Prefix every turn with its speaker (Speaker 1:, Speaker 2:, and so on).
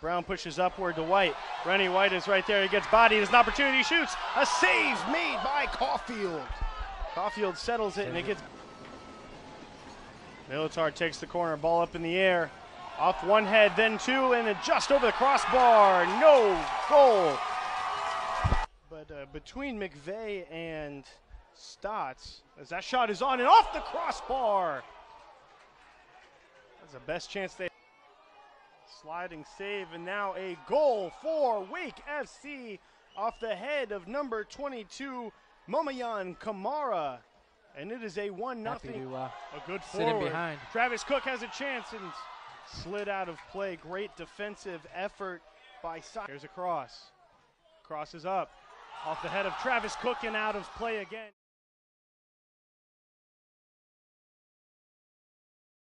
Speaker 1: Brown pushes upward to White. Rennie White is right there. He gets bodied. There's an opportunity. Shoots. A save made by Caulfield. Caulfield settles it and it gets. Militar takes the corner. Ball up in the air. Off one head, then two, and just over the crossbar. No goal. But uh, between McVeigh and Stotts, as that shot is on and off the crossbar. That's the best chance they. Sliding save, and now a goal for Wake FC off the head of number 22, Momayan Kamara. And it is a 1
Speaker 2: Happy
Speaker 1: nothing.
Speaker 2: uh,
Speaker 1: A good forward.
Speaker 2: behind.
Speaker 1: Travis Cook has a chance and slid out of play. Great defensive effort by Side. Here's a cross. Crosses up. Off the head of Travis Cook and out of play again.